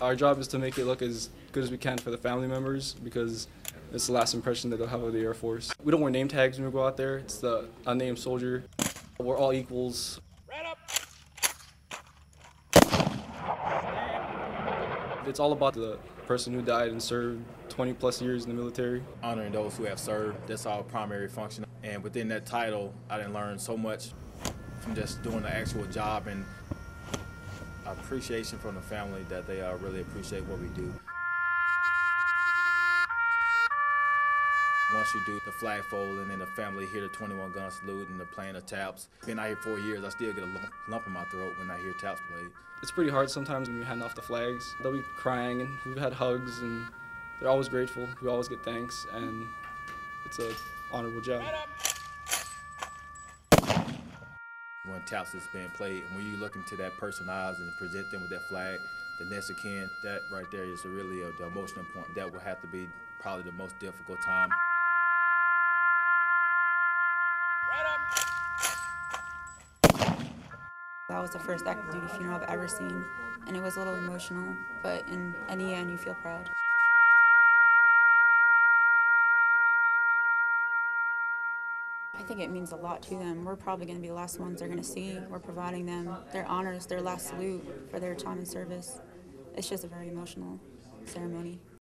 Our job is to make it look as good as we can for the family members because it's the last impression that they'll have of the Air Force. We don't wear name tags when we go out there. It's the unnamed soldier. We're all equals. It's all about the person who died and served 20 plus years in the military. honoring those who have served. That's our primary function. And within that title, I didn't learn so much from just doing the actual job and appreciation from the family that they uh, really appreciate what we do. Once you do the flag folding and the family hear the 21 gun salute and the playing of taps. Been out here four years, I still get a lump, in my throat when I hear taps played. It's pretty hard sometimes when we hand off the flags. They'll be crying and we've had hugs and they're always grateful. We always get thanks and it's an honorable job. When taps is being played, And when you look into that person's eyes and present them with that flag, the next kin, that right there is really a, the emotional point. That will have to be probably the most difficult time. That was the first active duty funeral I've ever seen, and it was a little emotional, but in, the end, you feel proud. I think it means a lot to them. We're probably going to be the last ones they're going to see. We're providing them their honors, their last salute for their time in service. It's just a very emotional ceremony.